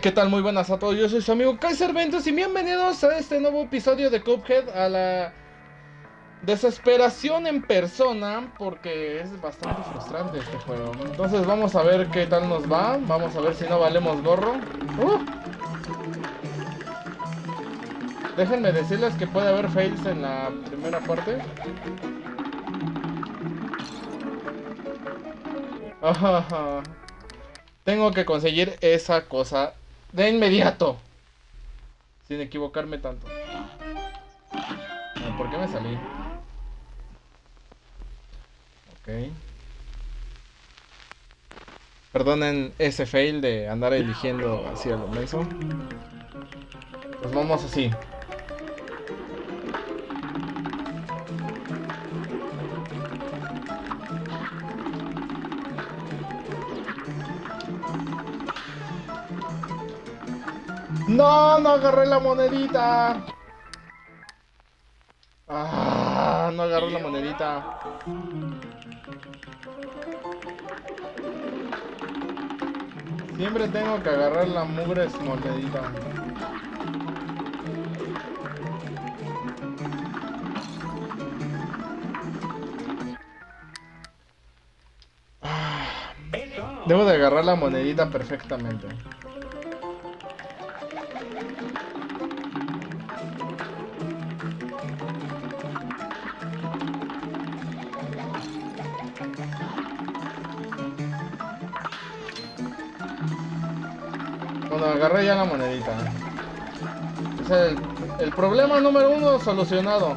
¿qué tal? Muy buenas a todos. Yo soy su amigo Kaiser Ventus y bienvenidos a este nuevo episodio de Cuphead a la desesperación en persona porque es bastante frustrante este juego. Entonces vamos a ver qué tal nos va. Vamos a ver si no valemos gorro. Uh. Déjenme decirles que puede haber fails en la primera parte. Tengo que conseguir esa cosa de inmediato. Sin equivocarme tanto. ¿Por qué me salí? Ok. Perdonen ese fail de andar eligiendo así a lo menso. Pues vamos así. No, no agarré la monedita. Ah, no agarré la monedita. Siempre tengo que agarrar la mugre monedita. Ah, debo de agarrar la monedita perfectamente. Agarré ya la monedita. Es el, el problema número uno solucionado.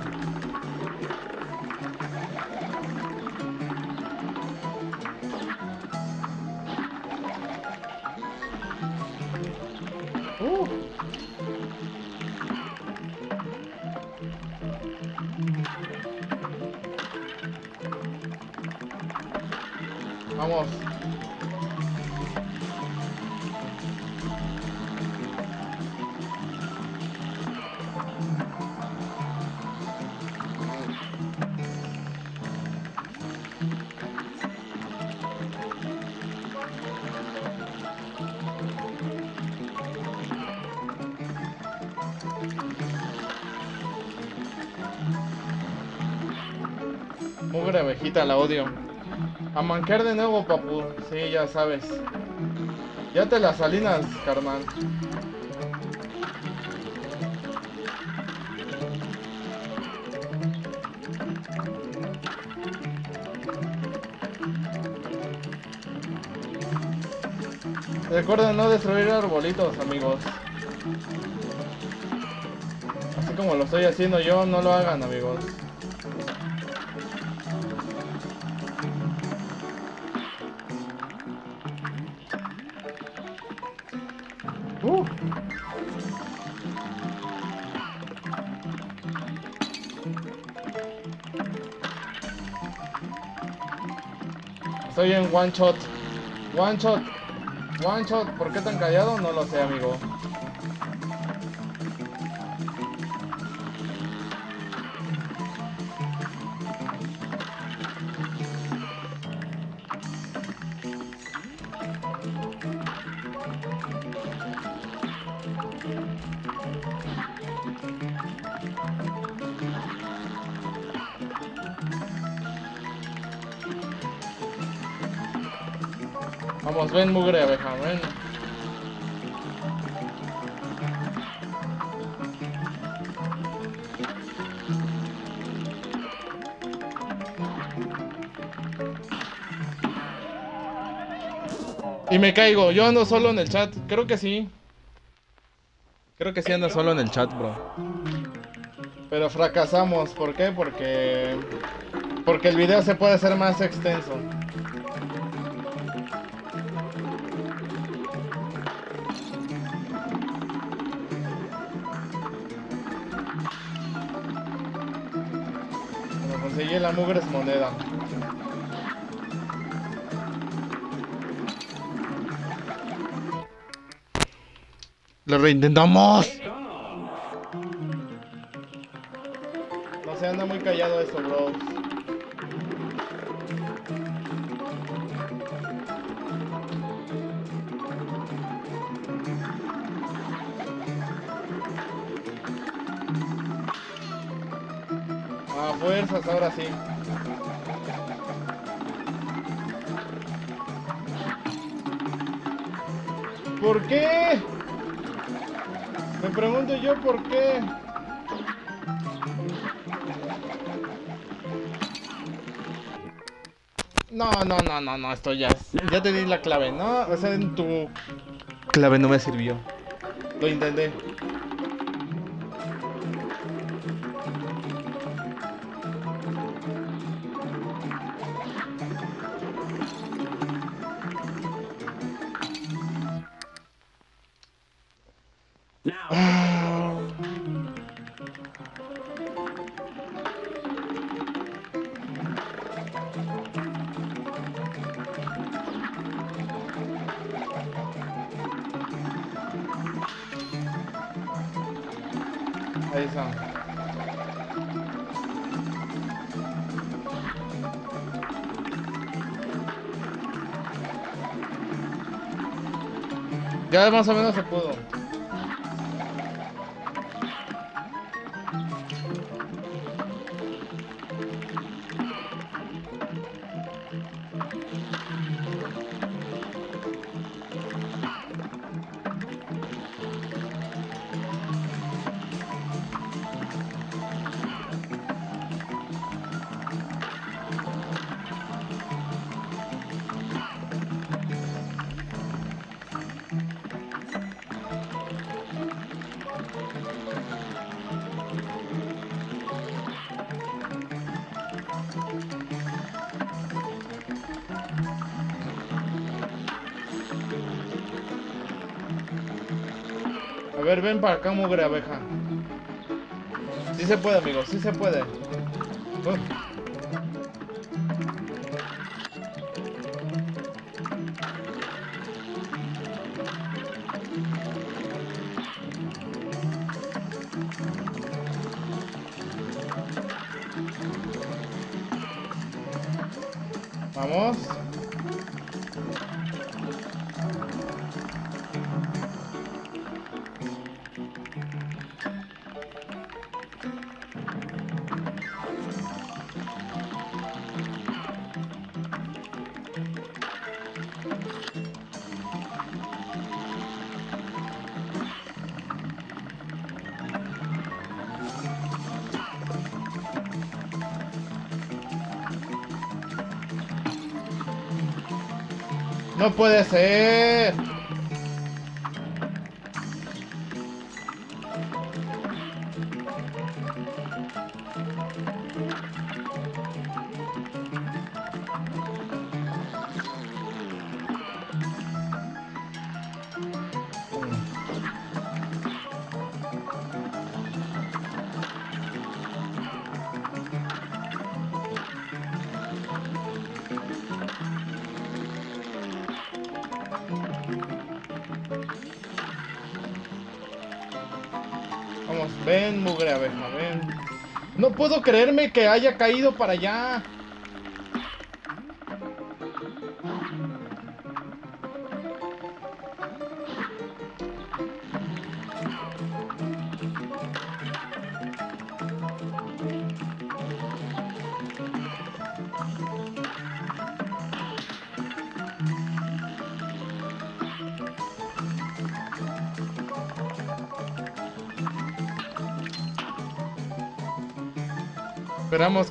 Mugre abejita, la odio. A mancar de nuevo, papu. Sí, ya sabes. Ya te las salinas, carnal. Recuerden no destruir arbolitos, amigos. Así como lo estoy haciendo yo, no lo hagan, amigos. One shot. One shot. One shot. ¿Por qué tan callado? No lo sé, amigo. Ven mugre abeja, ven. Y me caigo, yo ando solo en el chat, creo que sí. Creo que sí ando solo en el chat, bro. Pero fracasamos, ¿por qué? Porque... Porque el video se puede hacer más extenso. Mugre moneda. Lo reintentamos. A fuerzas, ahora sí. ¿Por qué? Me pregunto yo por qué. No, no, no, no, no, esto ya es- Ya te di la clave, ¿no? O sea, en tu clave no me sirvió. Lo intenté. Más o menos se pudo. Para acá, mugre abeja. Sí se puede, amigo, sí se puede. No puede ser. Puedo creerme que haya caído para allá.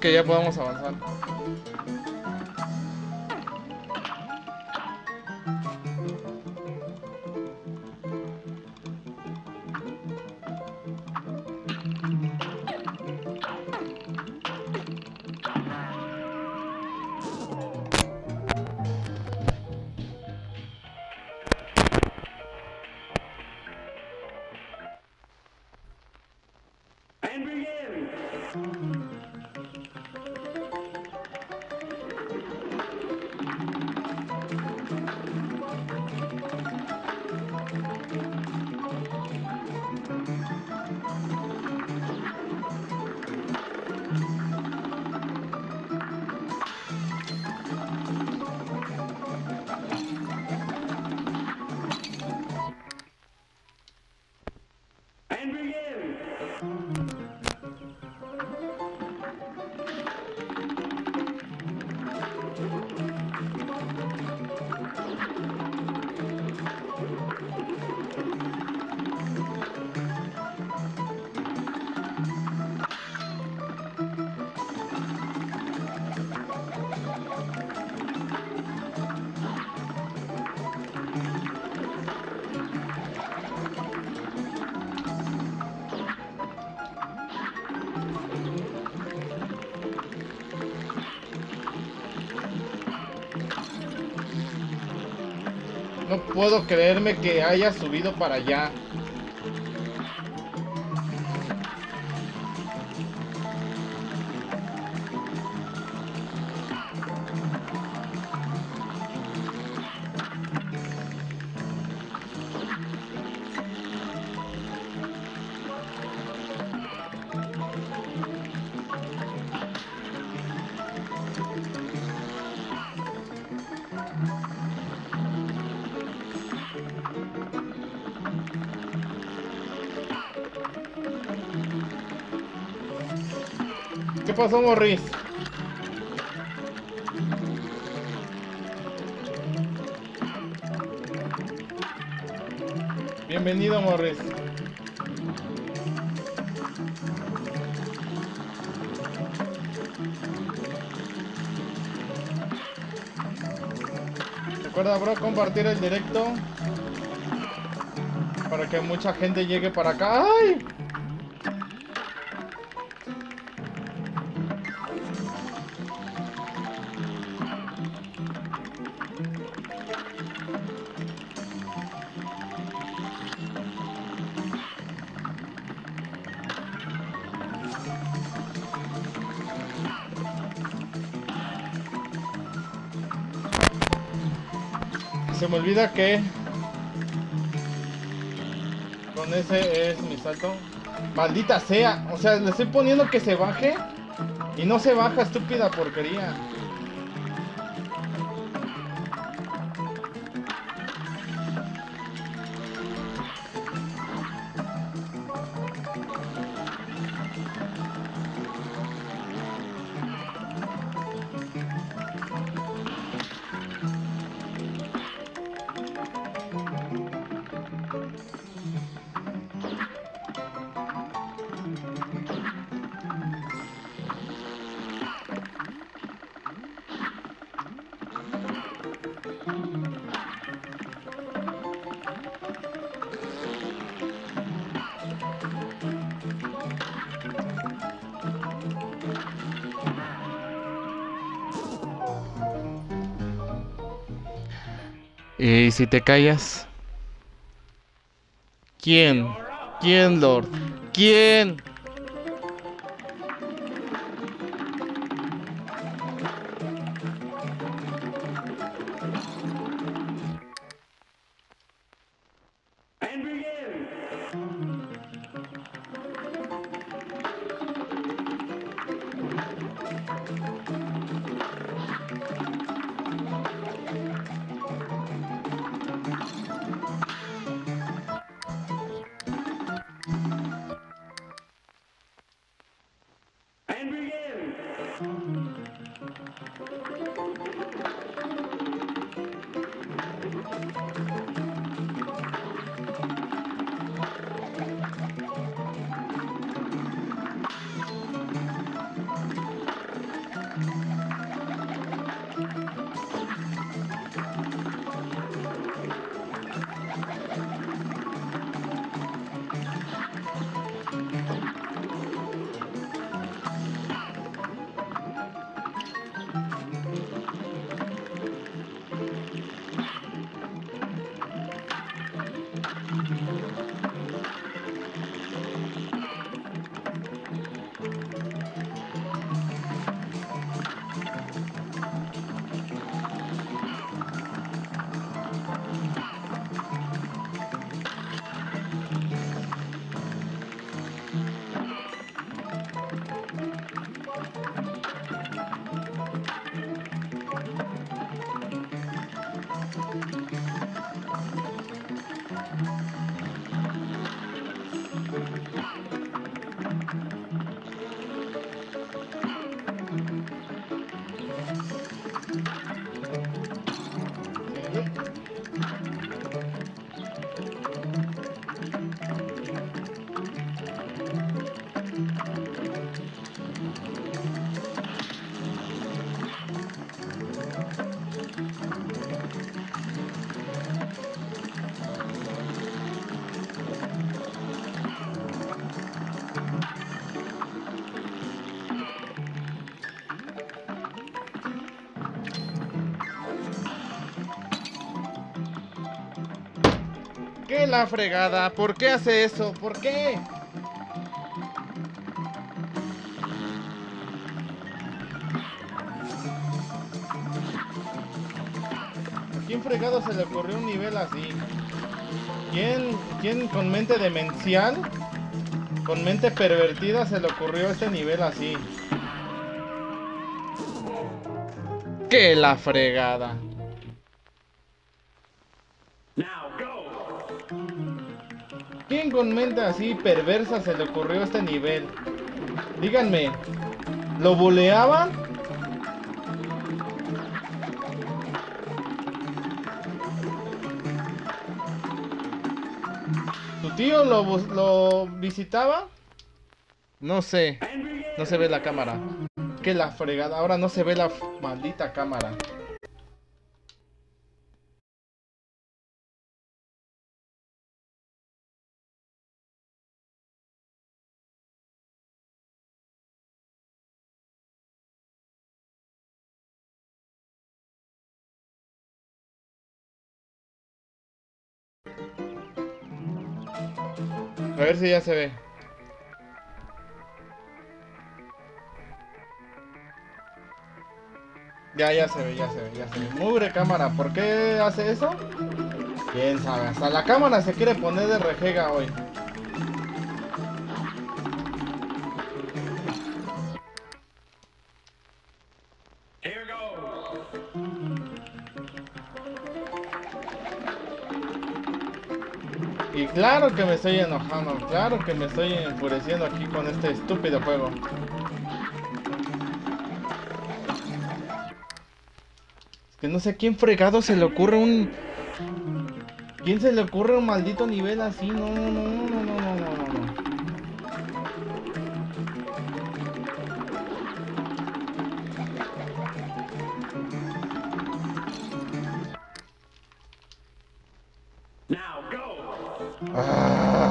Que ya podamos avanzar. Puedo creerme que haya subido para allá. Pasó, Morris? Bienvenido, Morris. Recuerda, bro, compartir el directo para que mucha gente llegue para acá. Olvida que con ese es mi salto. Maldita sea, o sea, le estoy poniendo que se baje y no se baja, estúpida porquería. ¿Y si te callas? ¿Quién? ¿Quién, Lord? ¿Quién? La fregada? ¿Por qué hace eso? ¿Por qué? ¿A quién fregado se le ocurrió un nivel así? ¿Quién, quién con mente demencial, con mente pervertida se le ocurrió este nivel así? ¡Qué la fregada! ¿Quién con mente así perversa se le ocurrió este nivel? Díganme, ¿lo buleaban? ¿Tu tío lo, lo visitaba? No sé, no se ve la cámara. Que la fregada, ahora no se ve la maldita cámara. Ver si ya se ve. Ya, ya se ve, ya se ve, ya se ve. Mugre cámara, ¿por qué hace eso? Quién sabe, hasta la cámara se quiere poner de rejega hoy. claro que me estoy enojando, claro que me estoy enfureciendo aquí con este estúpido juego. Es que no sé a quién fregado se le ocurre un... ¿Quién se le ocurre un maldito nivel así? No, no, no, no, no, no, no, no. Now Ah.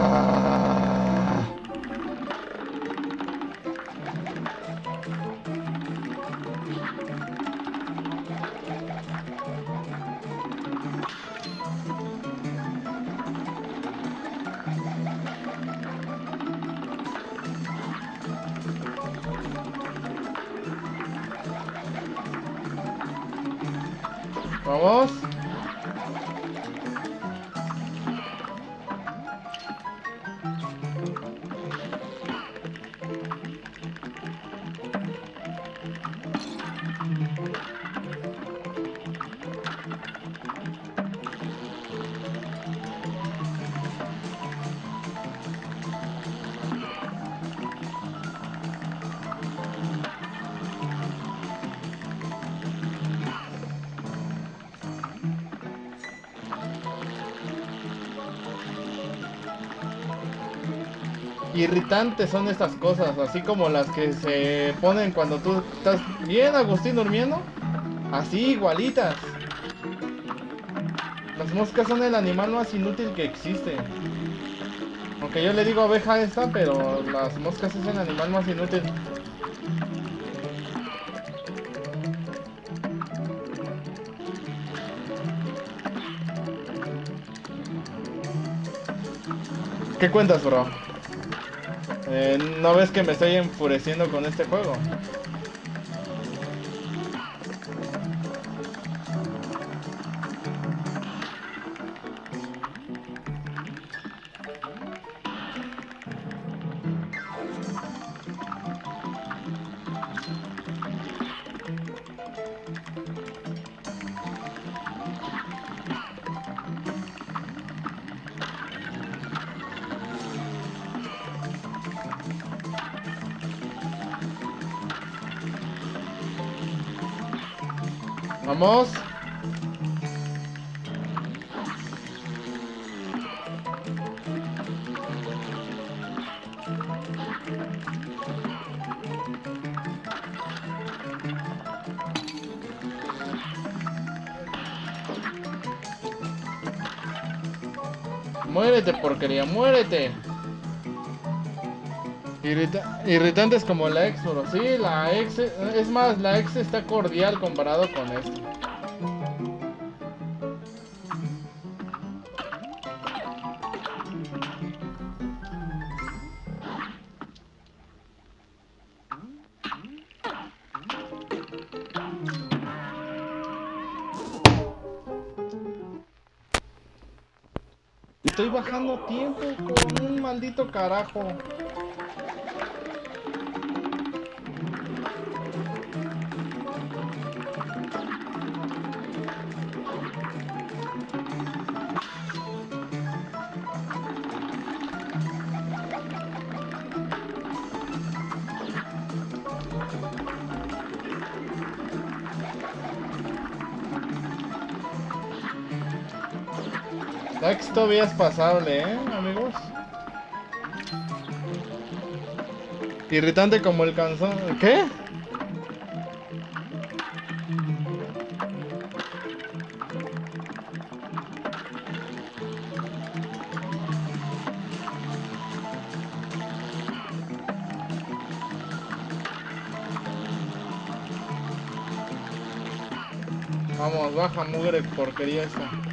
Son estas cosas, así como las que se ponen cuando tú estás bien, Agustín, durmiendo. Así, igualitas. Las moscas son el animal más inútil que existe. Aunque yo le digo abeja esta, pero las moscas es el animal más inútil. ¿Qué cuentas, bro? Eh, ¿No ves que me estoy enfureciendo con este juego? Porquería, muérete. Irrita- irritantes como la ex, bro. Sí, la ex. Es más, la ex está cordial comparado con esto. Tiempo con un maldito carajo. Dax todavía es pasable, ¿eh, amigos? Irritante como el canzón. ¿Qué? Vamos, baja mugre porquería esa.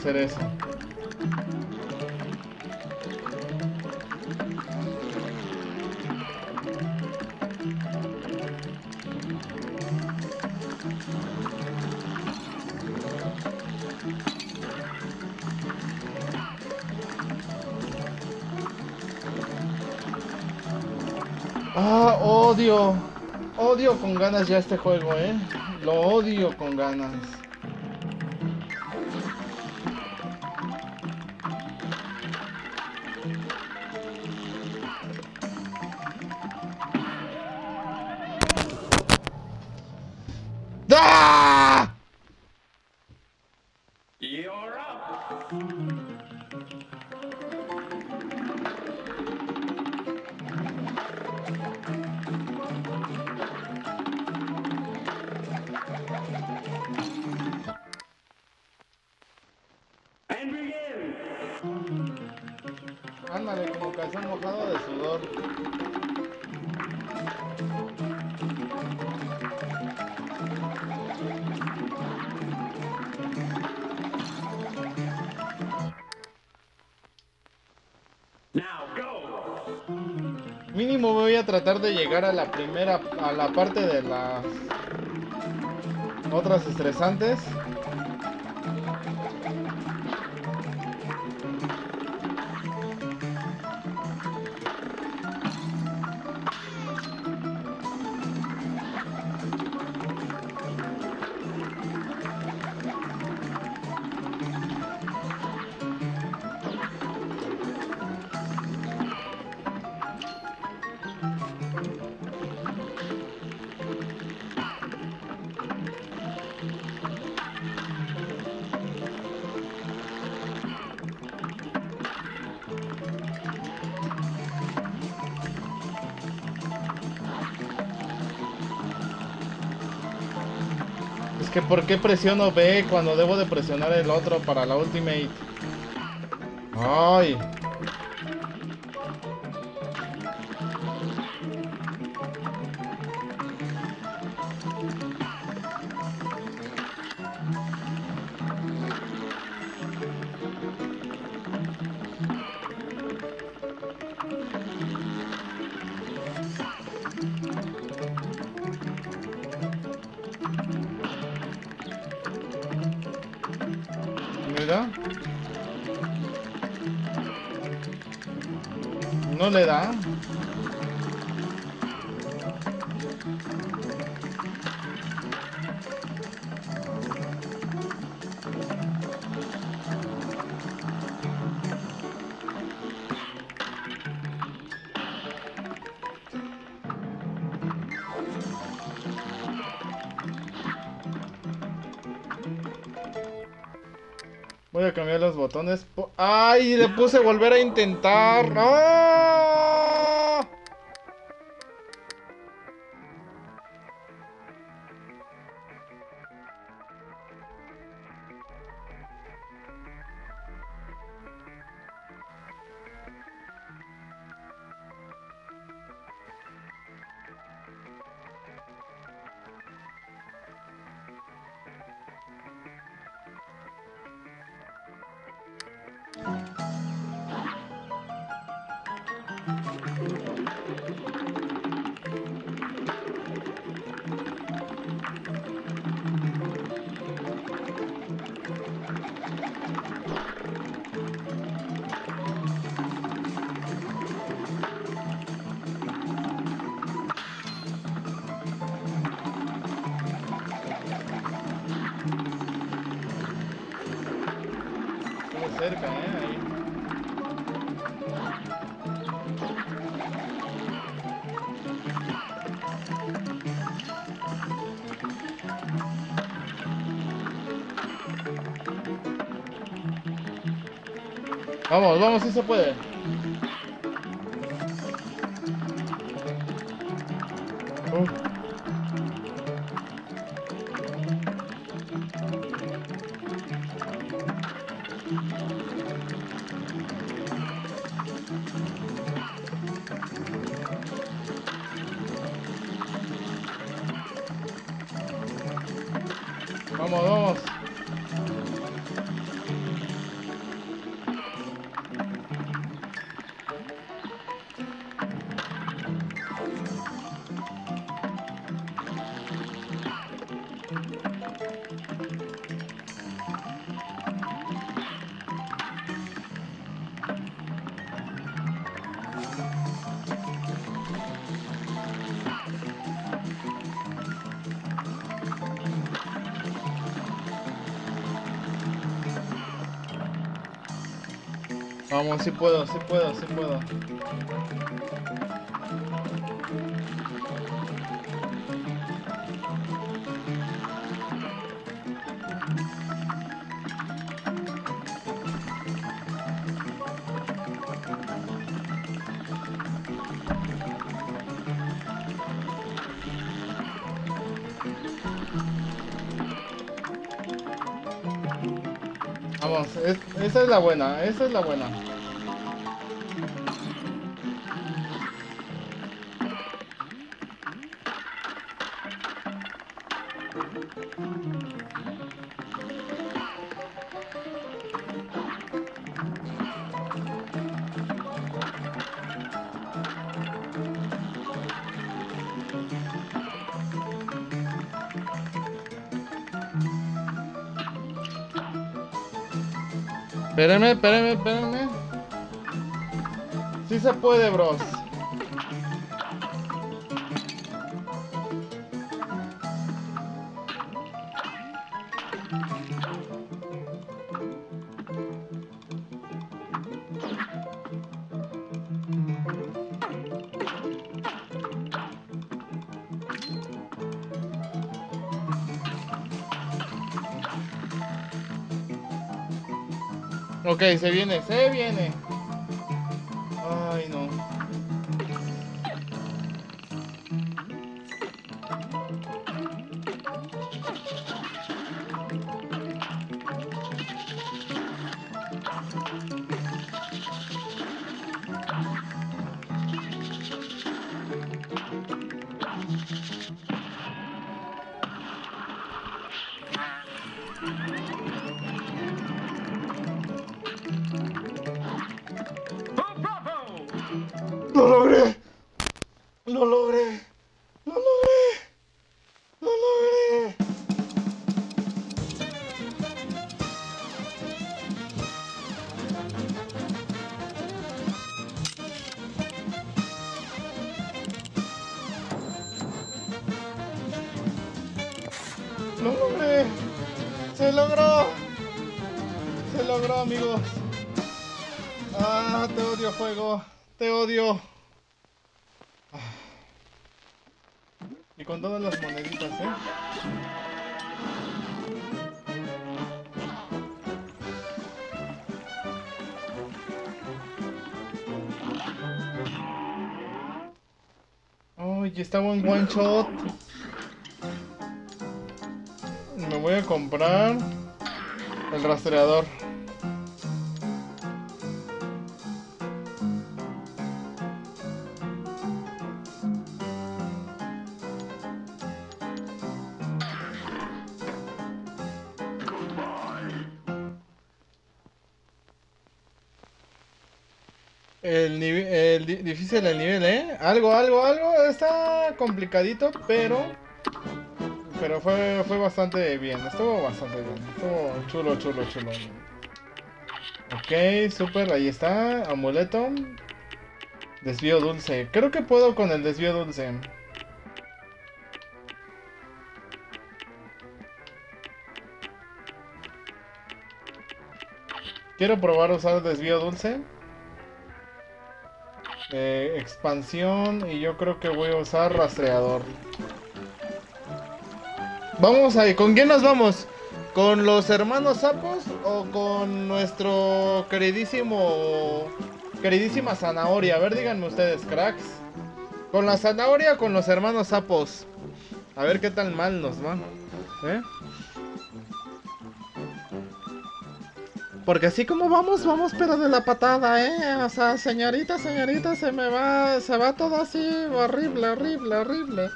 Hacer eso. Ah, odio. Odio con ganas ya este juego, eh. Lo odio con ganas. Tratar de llegar a la primera, a la parte de las otras estresantes. Qué presiono B cuando debo de presionar el otro para la ultimate? Ay. ¡Ay! Le puse volver a intentar. Vamos, vamos, si se puede. Vamos, si puedo, si puedo, si puedo. Vamos, es- esa es la buena, esa es la buena. Espérenme, espérenme. Sí se puede, bros. Se viene, se viene. Y con todas las moneditas, ¿eh? Ay, estaba un one shot. Me voy a comprar el rastreador. El, el di- difícil el nivel, ¿eh? Algo, algo, algo. Está complicadito, pero... Pero fue, fue bastante bien. Estuvo bastante bien. Estuvo chulo, chulo, chulo. Ok, super. Ahí está. Amuleto. Desvío dulce. Creo que puedo con el desvío dulce. Quiero probar usar desvío dulce. Eh, expansión y yo creo que voy a usar rastreador. Vamos ahí, ¿con quién nos vamos? ¿Con los hermanos sapos o con nuestro queridísimo queridísima zanahoria? A ver, díganme ustedes, cracks. ¿Con la zanahoria o con los hermanos sapos? A ver qué tal mal nos va. ¿Eh? Porque así como vamos, vamos pero de la patada, ¿eh? O sea, señorita, señorita, se me va, se va todo así, horrible, horrible, horrible,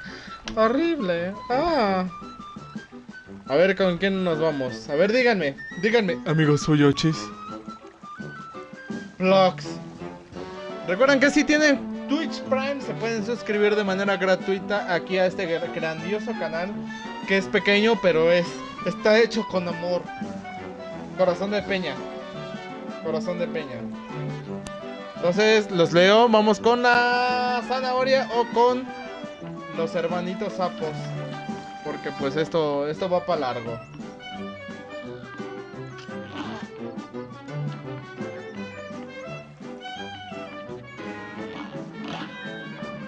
horrible. Ah. A ver, ¿con quién nos vamos? A ver, díganme, díganme. Amigos, soy Ochis. Vlogs. Recuerden que si tienen Twitch Prime, se pueden suscribir de manera gratuita aquí a este gr- grandioso canal, que es pequeño, pero es, está hecho con amor. Corazón de peña. Corazón de peña. Entonces, los leo. Vamos con la zanahoria o con los hermanitos sapos. Porque pues esto, esto va para largo.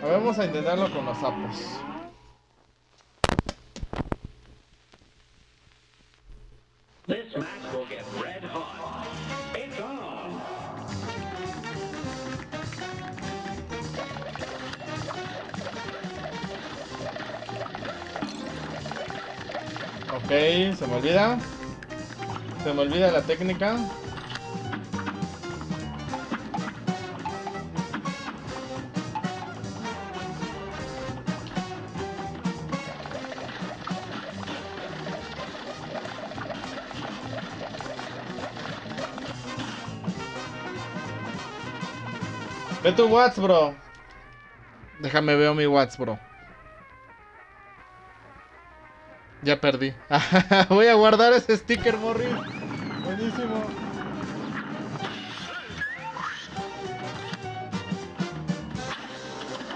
Vamos a intentarlo con los sapos. This match will get red hot. It's on. Ok, se me olvida. Se me olvida la técnica. Ve tu Whats, bro. Déjame veo mi Whats, bro. Ya perdí. Voy a guardar ese sticker, Morris. Buenísimo.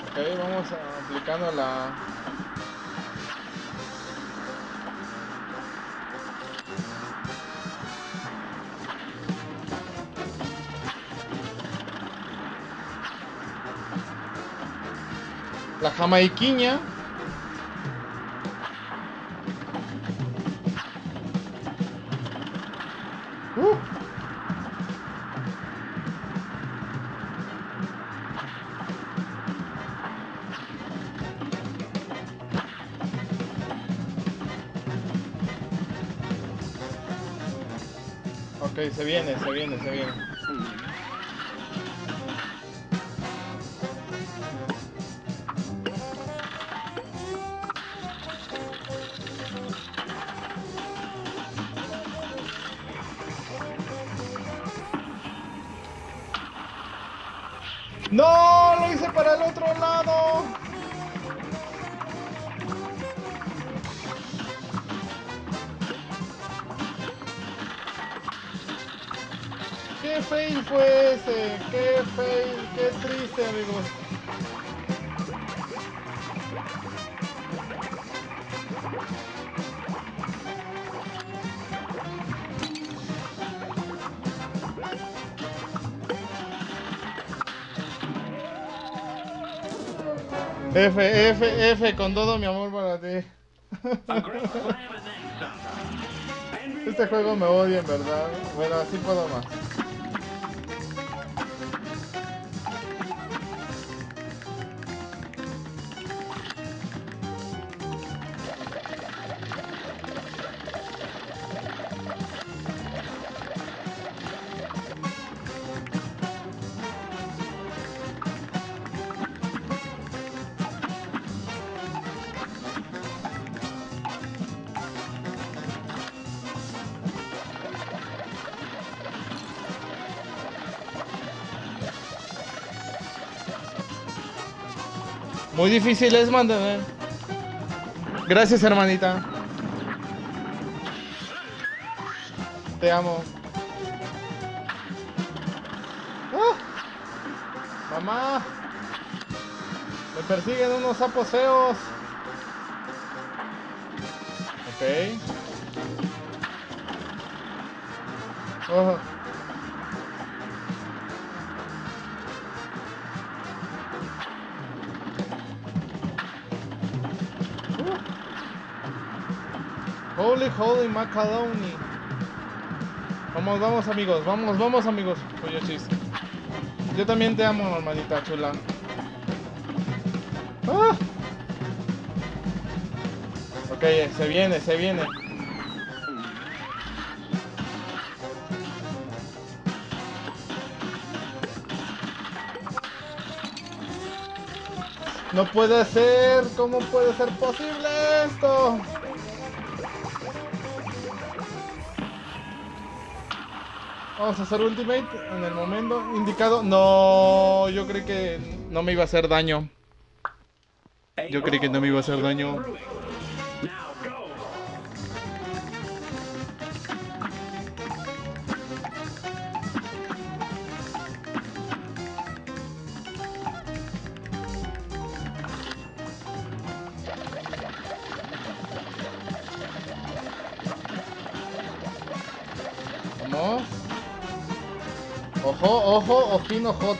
Ok, vamos aplicando la... La jamaiquiña. Uh. Ok, se viene, F, F, con todo mi amor para ti. Este juego me odia en verdad. Bueno, así puedo más. Muy difícil es mantener. Gracias, hermanita. Te amo. ¡Ah! Mamá. Me persiguen unos sapos feos. Ok. Holy, holy macaroni. Vamos, vamos amigos, vamos, vamos amigos. Oye, chis. Yo también te amo, hermanita chula. Ah. Ok, se viene, se viene. No puede ser, ¿cómo puede ser posible esto? Vamos a hacer ultimate en el momento indicado. No, yo creí que no me iba a hacer daño. Yo creí que no me iba a hacer daño.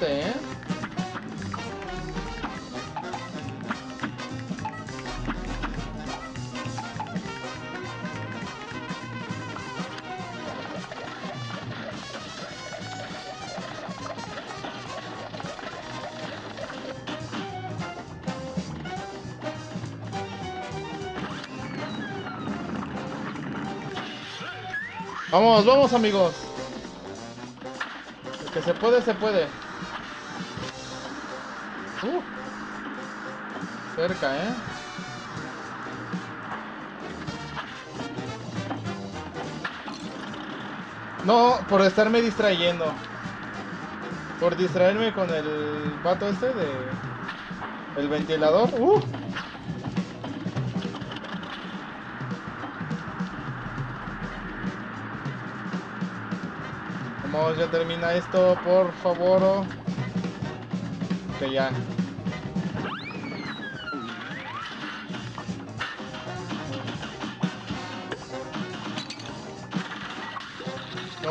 ¿Eh? Vamos, vamos amigos. El que se puede, se puede. Cerca, ¿eh? No, por estarme distrayendo. Por distraerme con el vato este de... El ventilador. Uh. Vamos, ya termina esto, por favor. Que ya.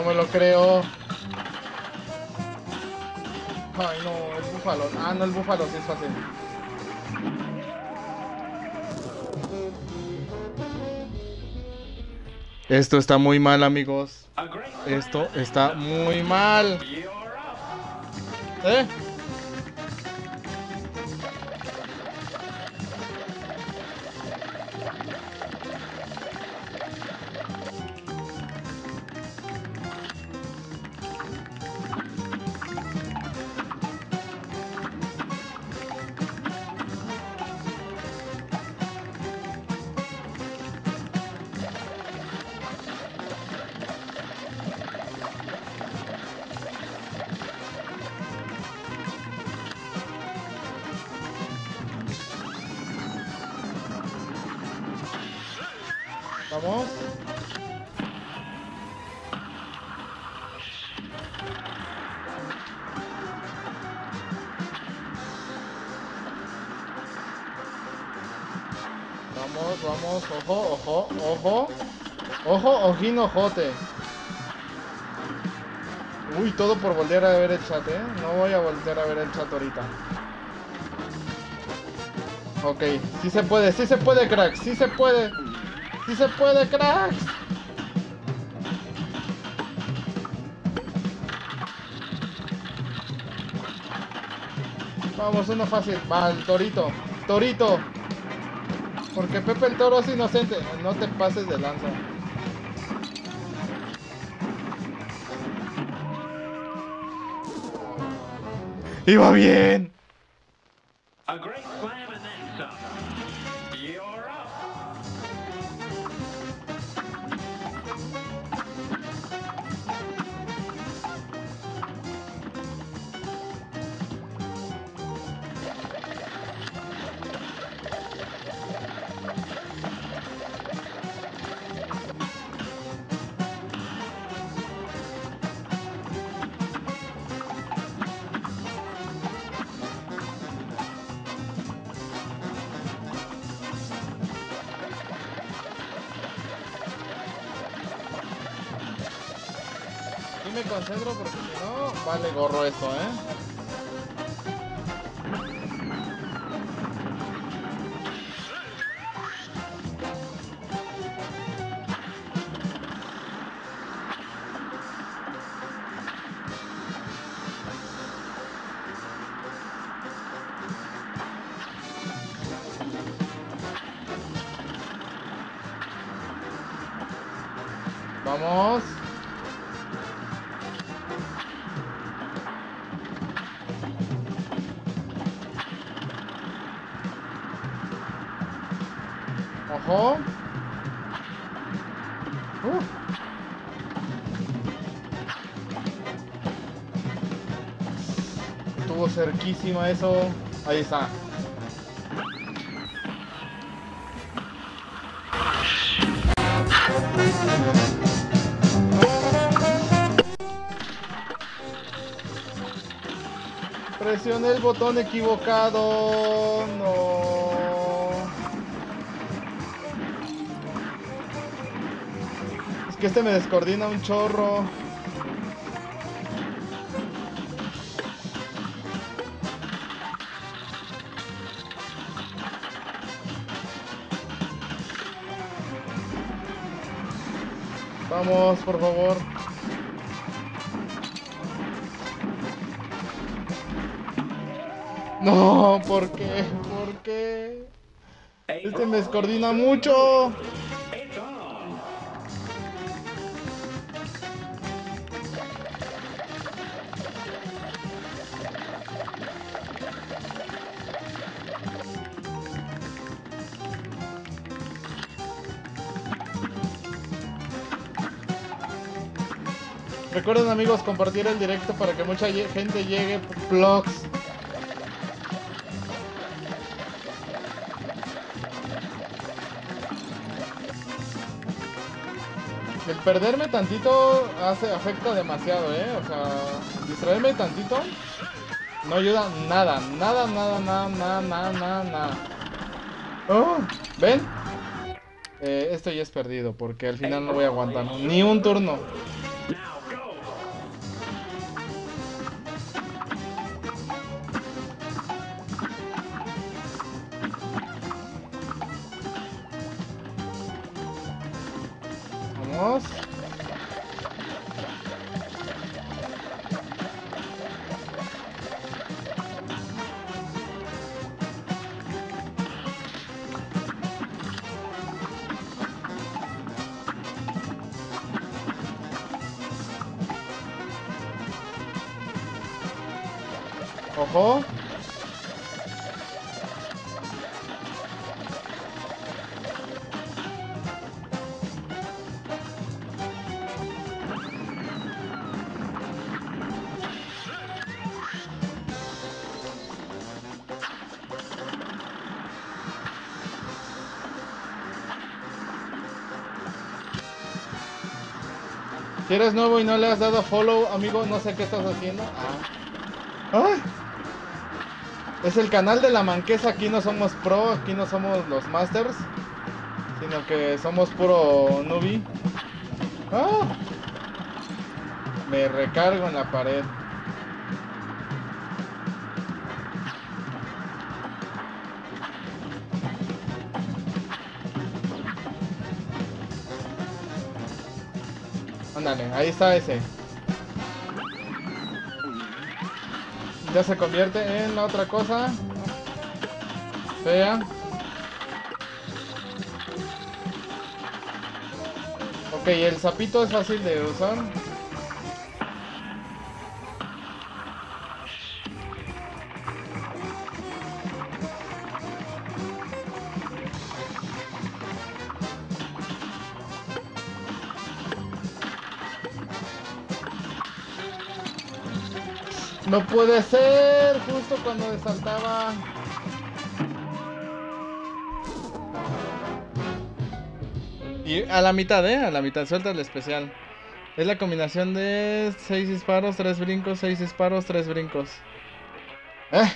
No me lo creo. Ay, no, el búfalo. Ah, no, el búfalo sí es fácil. Esto está muy mal, amigos. Esto está muy mal. ¿Eh? Ojote. Uy, todo por volver a ver el chat, ¿eh? No voy a volver a ver el chat ahorita. Ok, sí se puede, sí se puede, crack, sí se puede. Sí se puede, crack. Vamos, uno fácil. Va, el torito. Torito. Porque Pepe el Toro es inocente. No te pases de lanza. Iba bien. No, vale gorro esto, ¿eh? Eso. Ahí está. Presioné el botón equivocado. No. Es que este me descoordina un chorro. Vamos, por favor. No, ¿por qué? ¿Por qué? Este me descoordina mucho. Amigos compartir el directo para que mucha gente llegue. Vlogs. El perderme tantito hace afecta demasiado, eh. O sea, distraerme tantito no ayuda nada, nada, nada, nada, nada, nada, nada, nada. Oh, ¿Ven? Eh, esto ya es perdido porque al final no voy a aguantar ni un turno. Si eres nuevo y no le has dado follow, amigo, no sé qué estás haciendo. Ah. ¡Ay! Es el canal de la manquesa, aquí no somos pro, aquí no somos los masters, sino que somos puro newbie. ¡Ah! Me recargo en la pared. Ahí está ese. Ya se convierte en la otra cosa. Fea. Ok, el sapito es fácil de usar. No puede ser, justo cuando saltaba. Y a la mitad, ¿eh? A la mitad, suelta el especial. Es la combinación de 6 disparos, 3 brincos, 6 disparos, 3 brincos. ¿Eh?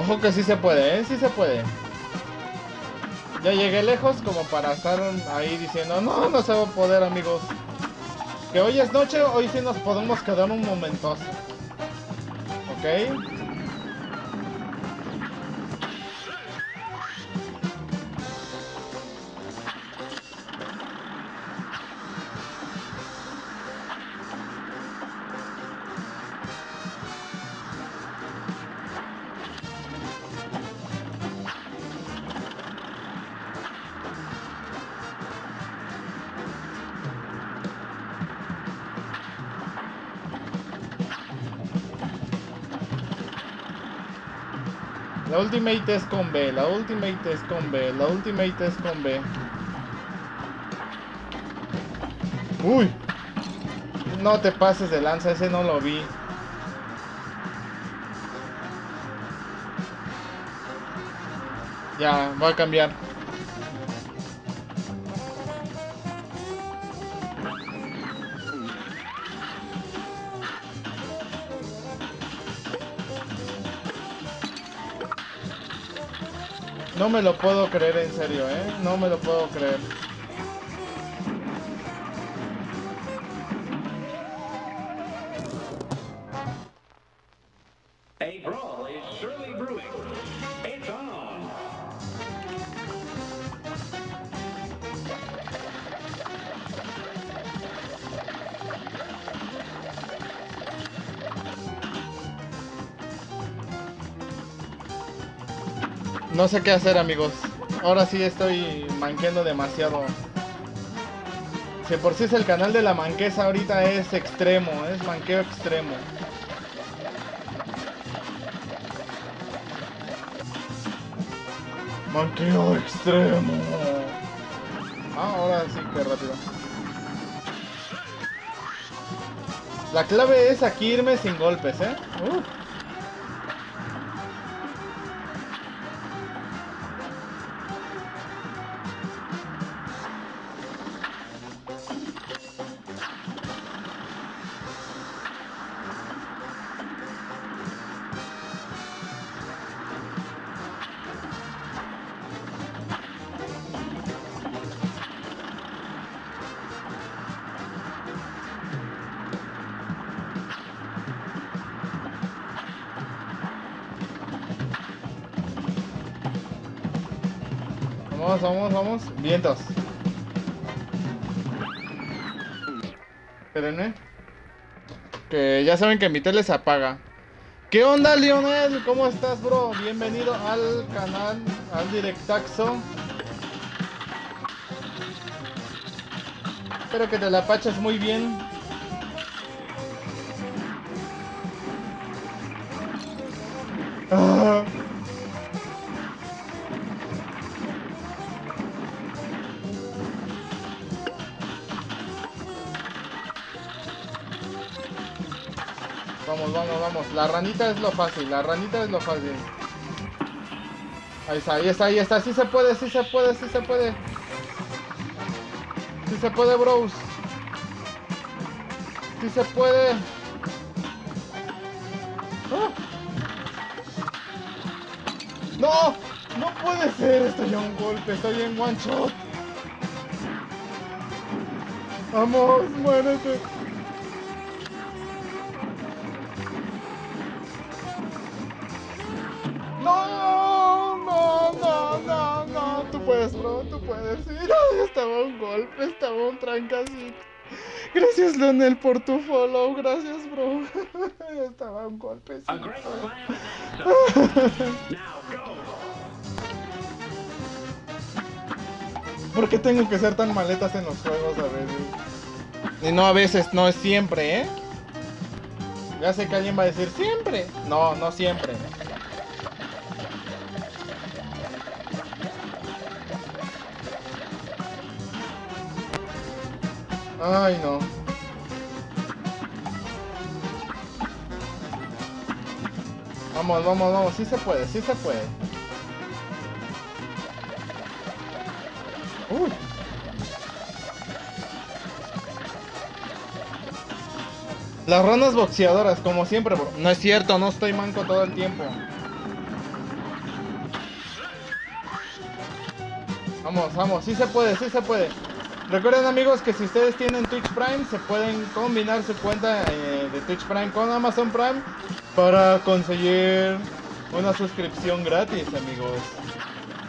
Ojo que sí se puede, ¿eh? Sí se puede. Ya llegué lejos como para estar ahí diciendo, no, no se va a poder, amigos. Que hoy es noche, hoy sí nos podemos quedar un momentoso. ¿Ok? Ultimate es con B, la ultimate es con B, la ultimate es con B. Uy. No te pases de lanza, ese no lo vi. Ya, voy a cambiar. No me lo puedo creer en serio, ¿eh? No me lo puedo creer. Sé qué hacer, amigos. Ahora sí estoy manqueando demasiado. Si por sí es el canal de la manqueza, ahorita es extremo, es manqueo extremo. Manqueo extremo. Ah, ahora sí que rápido. La clave es aquí irme sin golpes, ¿eh? Uf. Vamos. Vientos. Espérenme. Que ya saben que mi tele se apaga. ¿Qué onda, Lionel? ¿Cómo estás, bro? Bienvenido al canal, al Directaxo. Espero que te la paches muy bien. La ranita es lo fácil, la ranita es lo fácil. Ahí está, ahí está, ahí está. Sí se puede, sí se puede, sí se puede. Sí se puede, bros. Sí se puede. ¡Ah! ¡No! ¡No puede ser! Estoy a un golpe, estoy en one shot. Vamos, muérete. Por tu follow. Gracias, bro. estaba un golpe. ¿Por qué tengo que ser tan maletas en los juegos a veces? Y no a veces, no es siempre, ¿eh? Ya sé que alguien va a decir siempre. No, no siempre. Ay, no. Vamos, vamos, vamos, sí se puede, sí se puede. Uy. Las ranas boxeadoras, como siempre. No es cierto, no estoy manco todo el tiempo. Vamos, vamos, sí se puede, sí se puede. Recuerden amigos que si ustedes tienen Twitch Prime se pueden combinar su cuenta eh, de Twitch Prime con Amazon Prime para conseguir una suscripción gratis amigos.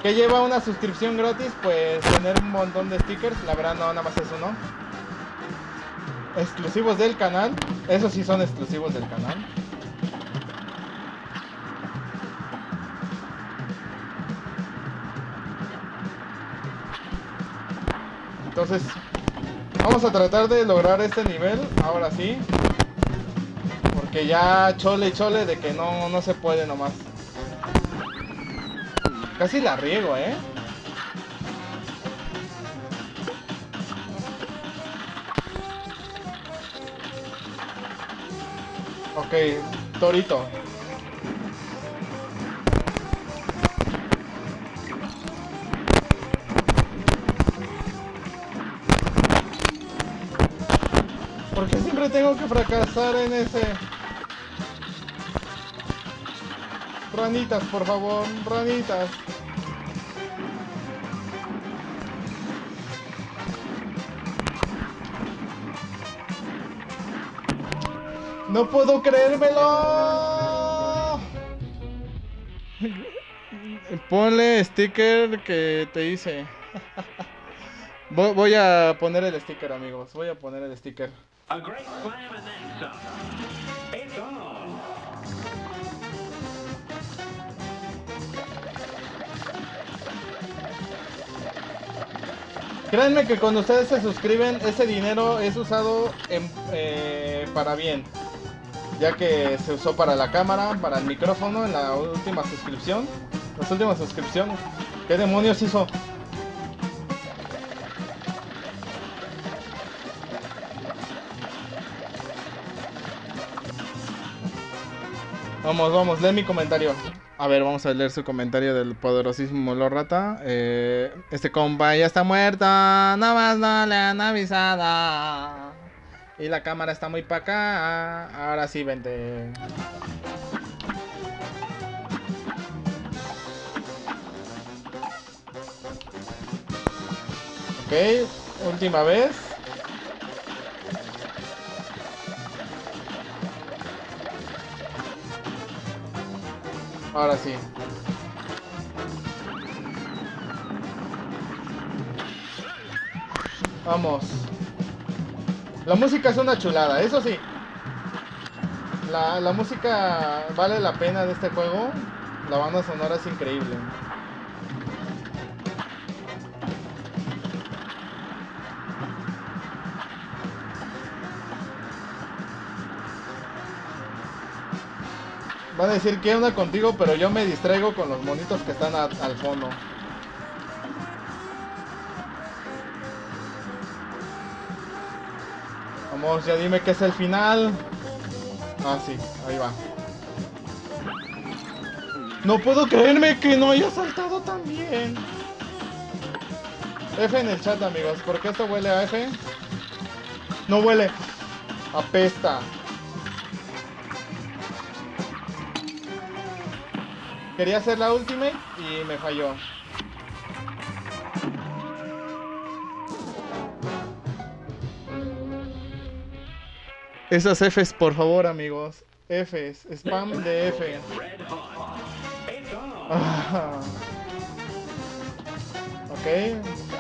¿Qué lleva una suscripción gratis? Pues tener un montón de stickers, la verdad no, nada más es uno. Exclusivos del canal, esos sí son exclusivos del canal. Entonces, vamos a tratar de lograr este nivel, ahora sí. Porque ya chole y chole de que no, no se puede nomás. Casi la riego, ¿eh? Ok, Torito. ¿Por qué siempre tengo que fracasar en ese? Ranitas, por favor, ranitas. No puedo creérmelo. Ponle sticker que te hice. Voy voy a poner el sticker, amigos. Voy a poner el sticker. A great slam and then some. Créanme que cuando ustedes se suscriben, ese dinero es usado eh, para bien. Ya que se usó para la cámara, para el micrófono en la última suscripción. Las últimas suscripciones. ¿Qué demonios hizo? Vamos, vamos, lee mi comentario. A ver, vamos a leer su comentario del poderosísimo Lorrata. Eh, este compa ya está muerto, nada más no le han avisado. Y la cámara está muy para acá. Ahora sí, vente. Ok, última vez. Ahora sí. Vamos. La música es una chulada, eso sí. La, la música vale la pena de este juego. La banda sonora es increíble. Van a decir que onda contigo, pero yo me distraigo con los monitos que están al fondo. Vamos, ya dime que es el final. Ah, sí, ahí va. No puedo creerme que no haya saltado tan bien. F en el chat, amigos. ¿Por qué esto huele a F? No huele. Apesta. Quería hacer la ultimate y me falló. Esas Fs, por favor, amigos. Fs, spam de F. Ah. Ok.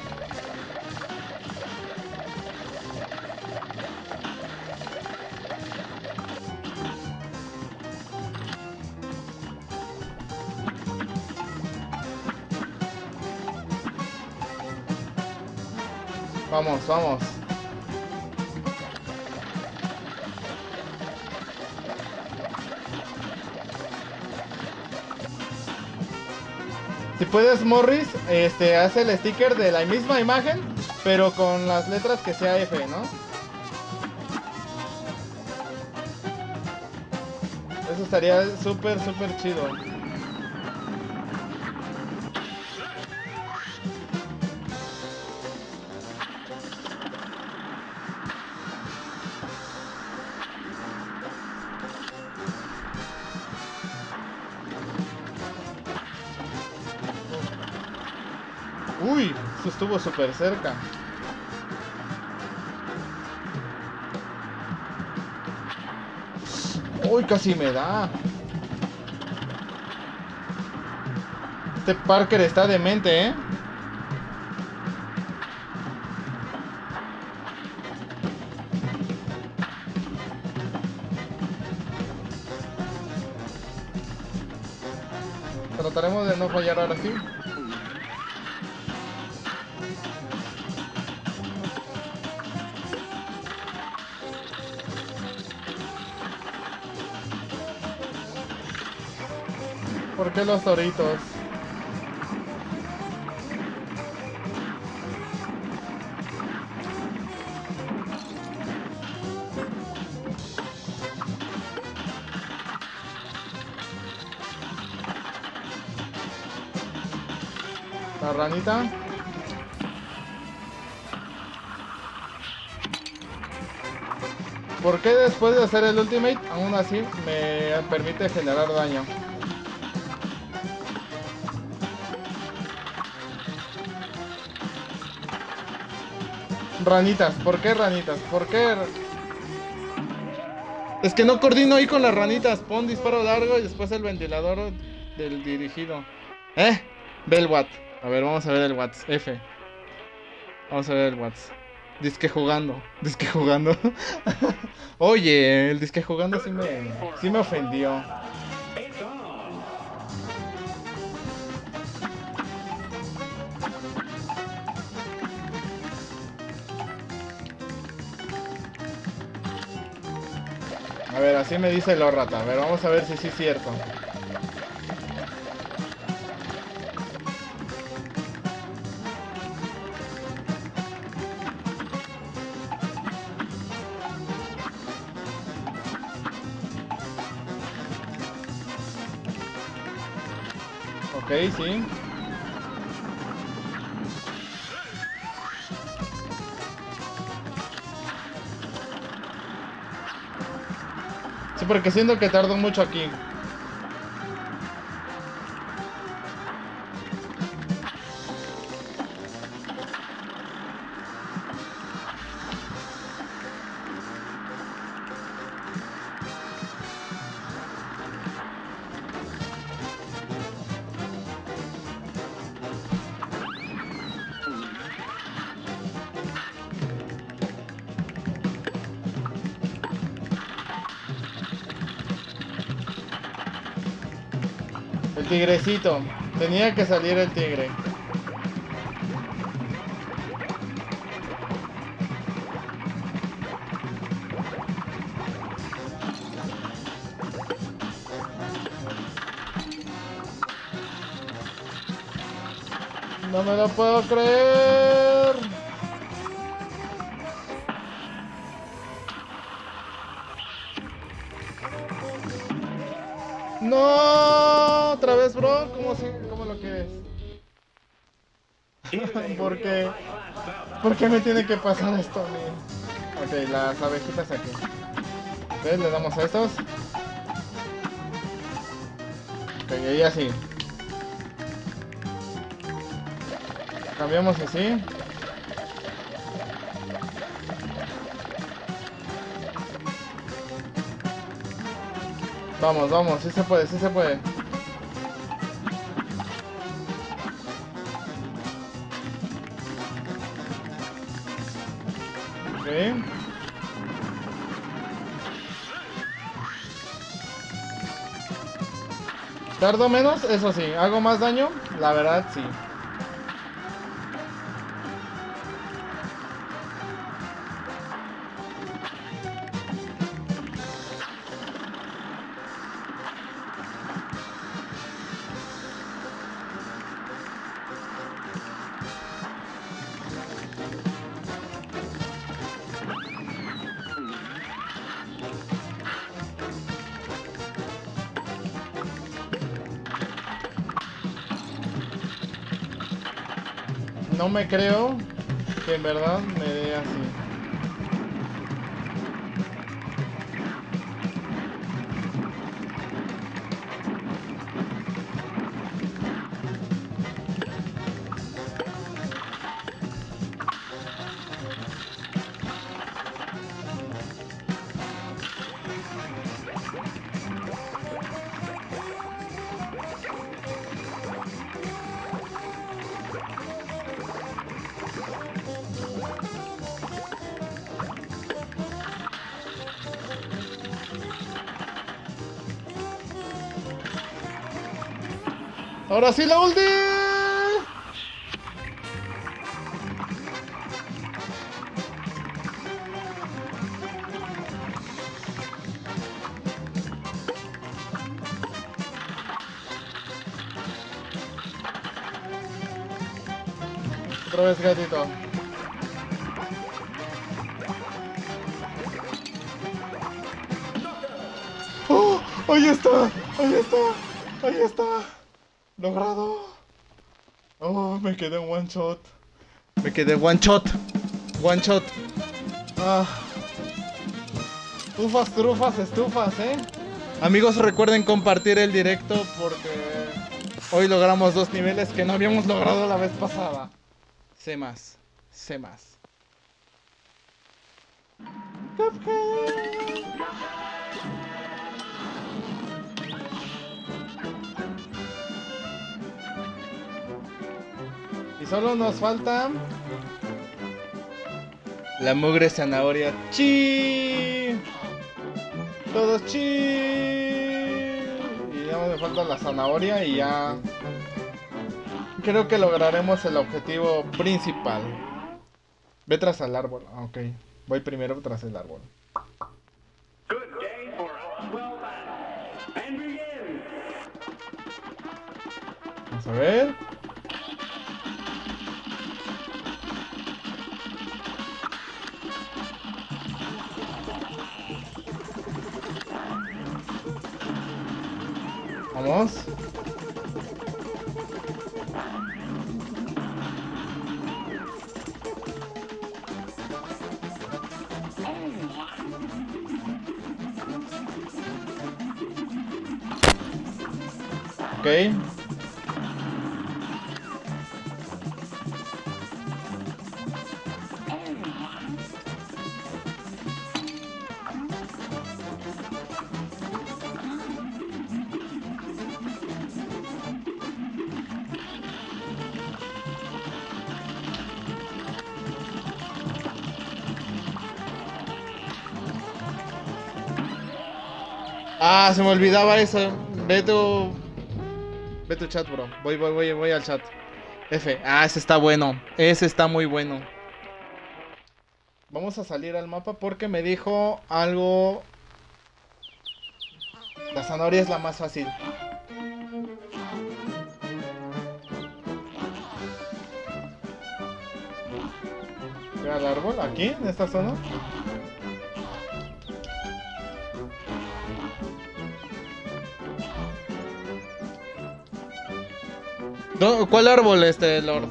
Vamos, vamos. Si puedes, Morris, este, hace el sticker de la misma imagen, pero con las letras que sea F, ¿no? Eso estaría súper, súper chido. Uy, estuvo súper cerca. Uy, casi me da. Este Parker está demente, ¿eh? Trataremos de no fallar ahora sí. ¿Por qué los toritos? La ranita. ¿Por qué después de hacer el ultimate, aún así me permite generar daño? Ranitas, ¿por qué ranitas? ¿Por qué? Es que no coordino ahí con las ranitas. Pon disparo largo y después el ventilador del dirigido. ¿Eh? Ve el watt. A ver, vamos a ver el watts. F. Vamos a ver el watts. Disque jugando. Disque jugando. Oye, el disque jugando sí me, sí me ofendió. Me dice lo rata. A vamos a ver si sí es cierto. Ok, sí. Porque siento que tardo mucho aquí. Tigrecito. Tenía que salir el tigre. No me lo puedo creer. ¿Por qué me tiene que pasar esto a mí? Ok, las abejitas aquí. ¿Ves? Le damos a estos. Ok, y así. Cambiamos así. Vamos, vamos, sí se puede, sí se puede. Tardo menos, eso sí. ¿Hago más daño? La verdad, sí. Me creo que en verdad me Ahora sí la ulti. Otra vez gatito. One shot. Me quedé one shot. One shot. Ah. Trufas, trufas, estufas, ¿eh? Amigos, recuerden compartir el directo porque hoy logramos dos niveles que no habíamos logrado la vez pasada. Sé más, sé más. Solo nos falta la mugre zanahoria. ¡Chi! Todos chi. Y ya me falta la zanahoria y ya creo que lograremos el objetivo principal. Ve tras el árbol. Ah, ok. Voy primero tras el árbol. Good day for us. Well done. And begin. Vamos a ver. Vamos. Ok. Ah, se me olvidaba eso. Ve tu. Ve tu chat, bro. Voy, voy, voy, voy al chat. F. Ah, ese está bueno. Ese está muy bueno. Vamos a salir al mapa porque me dijo algo. La zanahoria es la más fácil. Al árbol, aquí, en esta zona. ¿Dó- ¿Cuál árbol este, Lord?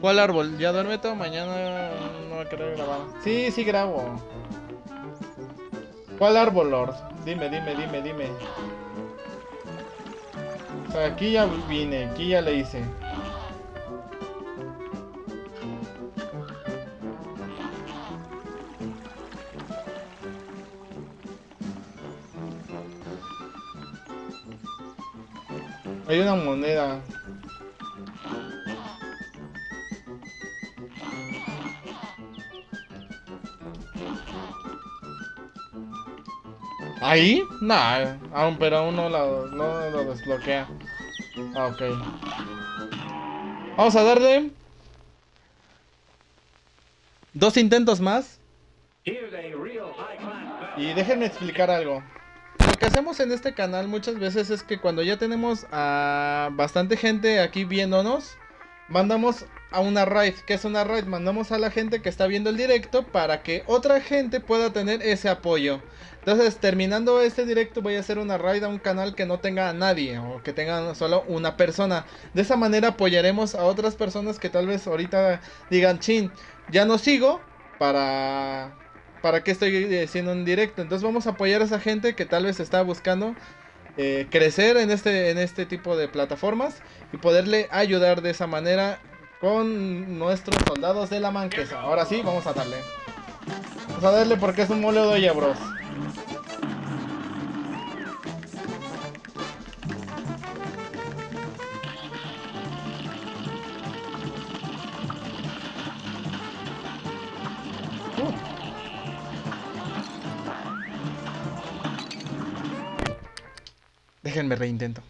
¿Cuál árbol? ¿Ya duerme todo? Mañana no va a querer grabar. Sí, sí grabo. ¿Cuál árbol, Lord? Dime, dime, dime, dime. O sea, aquí ya vine, aquí ya le hice. Hay una moneda. ¿Ahí? Nah, aún, pero aún no lo, no lo desbloquea. Ah, ok. Vamos a darle. Dos intentos más. Y déjenme explicar algo. Que hacemos en este canal muchas veces es que cuando ya tenemos a bastante gente aquí viéndonos, mandamos a una raid. ¿Qué es una raid? Mandamos a la gente que está viendo el directo para que otra gente pueda tener ese apoyo. Entonces, terminando este directo, voy a hacer una raid a un canal que no tenga a nadie o que tenga solo una persona. De esa manera apoyaremos a otras personas que tal vez ahorita digan, chin, ya no sigo para para qué estoy haciendo un directo. Entonces vamos a apoyar a esa gente que tal vez está buscando eh, crecer en este, en este tipo de plataformas y poderle ayudar de esa manera con nuestros soldados de la manquesa. Ahora sí, vamos a darle. Vamos a darle porque es un mole de olla, bros. Déjenme reintento.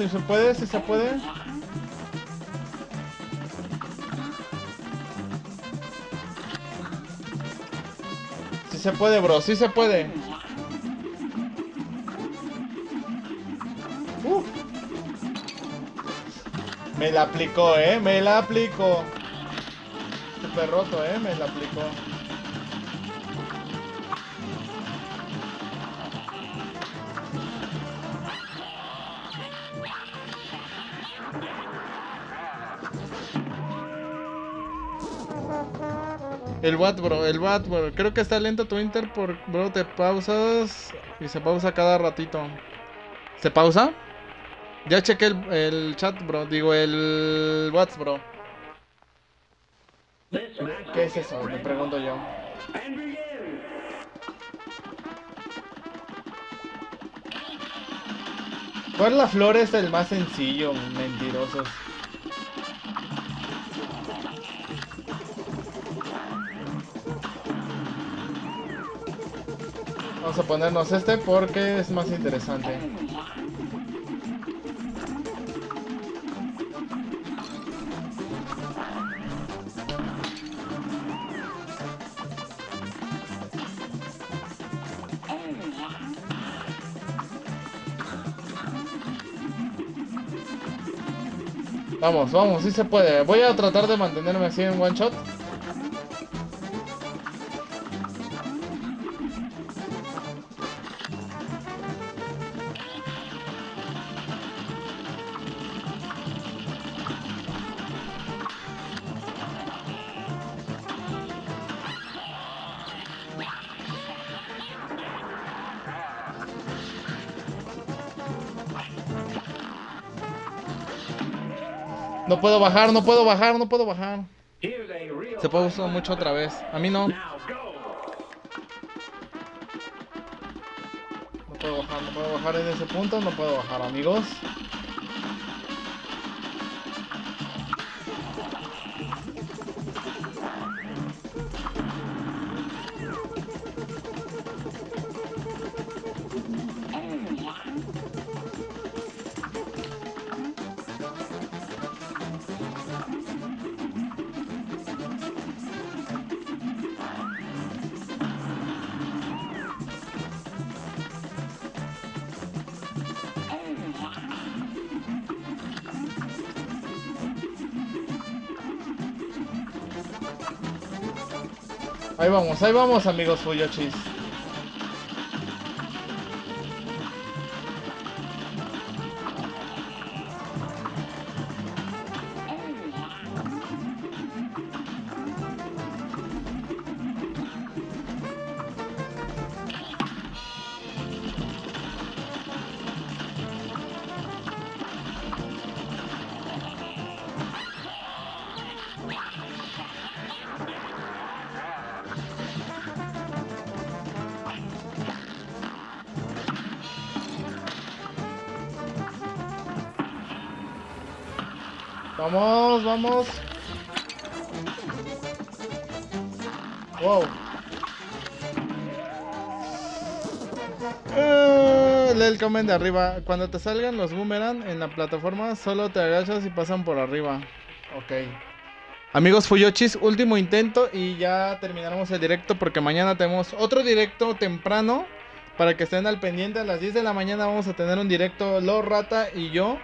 Si se puede, si se puede. Si se puede, bro, si se puede. Me la aplicó, eh, me la aplicó. Super roto, eh, me la aplicó. El Watt, bro, el Watt, bro. Creo que está lento tu Inter por, bro, te pausas y se pausa cada ratito. ¿Se pausa? Ya chequé el, el chat, bro. Digo, el Watts, bro. ¿Qué es eso? Me pregunto yo. ¿Cuál la flor es el más sencillo? Mentirosos. Vamos a ponernos este porque es más interesante. Vamos, vamos, sí se puede. Voy a tratar de mantenerme así en one shot. No puedo bajar, no puedo bajar, no puedo bajar. Se puso mucho otra vez. A mí no. No puedo bajar, no puedo bajar en ese punto, no puedo bajar, amigos. Ahí vamos, ahí vamos, amigos Fuyochis. Vamos. Wow. Eh, lee el comment de arriba. Cuando te salgan los boomerang en la plataforma, solo te agachas y pasan por arriba. Ok. Amigos Fuyochis, último intento y ya terminaremos el directo porque mañana tenemos otro directo temprano. Para que estén al pendiente, a las 10 de la mañana vamos a tener un directo Lo Rata y yo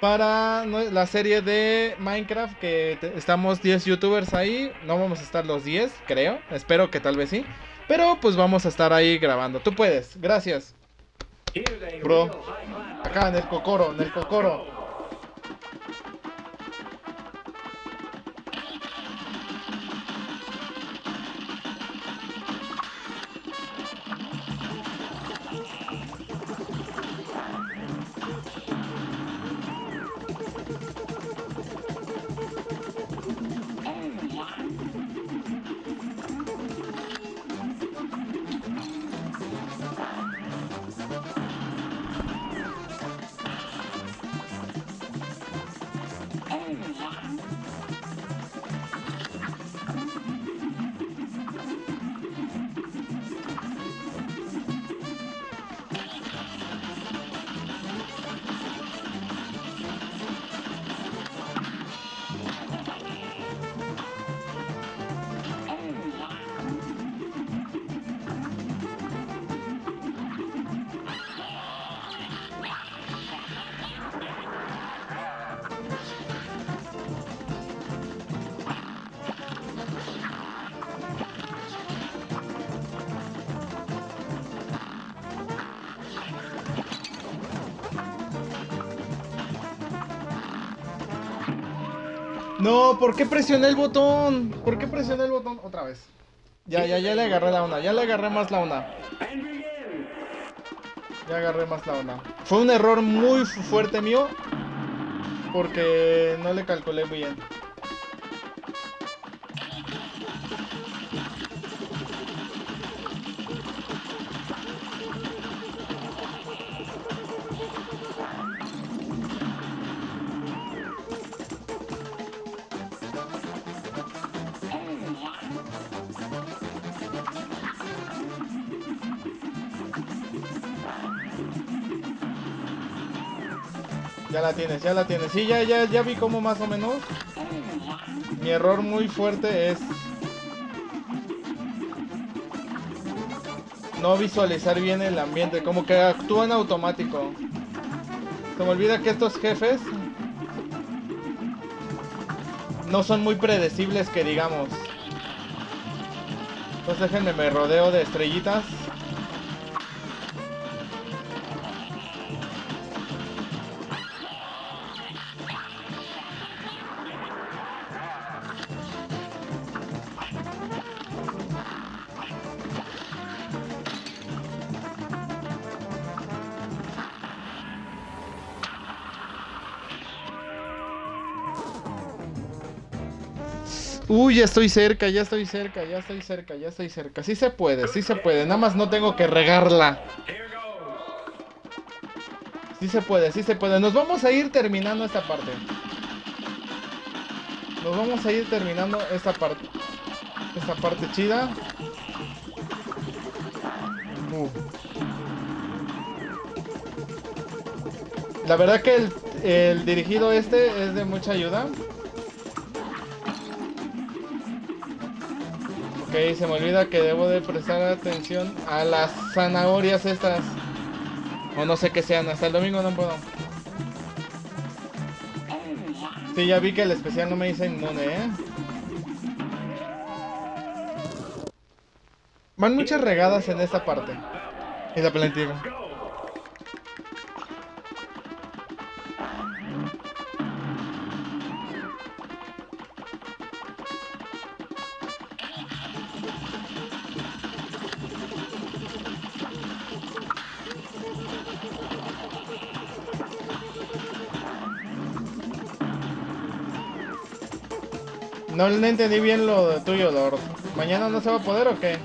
para la serie de Minecraft que estamos 10 youtubers ahí. No vamos a estar los 10, creo. Espero que tal vez sí. Pero pues vamos a estar ahí grabando. Tú puedes. Gracias. Bro. Acá en el cocoro, en el cocoro. No, ¿por qué presioné el botón? ¿Por qué presioné el botón? Otra vez. Ya, ya, ya le agarré la onda. Ya le agarré más la onda. Ya agarré más la onda. Fue un error muy fu- fuerte mío. Porque no le calculé bien. Tienes, ya la tienes. Sí, ya, ya, ya vi cómo más o menos. Mi error muy fuerte es no visualizar bien el ambiente, como que actúa en automático. Se me olvida que estos jefes no son muy predecibles que digamos. Entonces déjenme me rodeo de estrellitas. Uy, ya estoy cerca, ya estoy cerca, ya estoy cerca, ya estoy cerca. Sí se puede, sí se puede. Nada más no tengo que regarla. Sí se puede, sí se puede. Nos vamos a ir terminando esta parte. Nos vamos a ir terminando esta parte. Esta parte chida. Uh. La verdad que el dirigido este es de mucha ayuda. Se me olvida que debo de prestar atención a las zanahorias estas. O no sé qué sean, hasta el domingo no puedo. Sí, ya vi que el especial no me dice inmune, ¿eh? Van muchas regadas en esta parte. Y la plantiga. No entendí bien lo de tuyo, Lord. ¿Mañana no se va a poder o qué?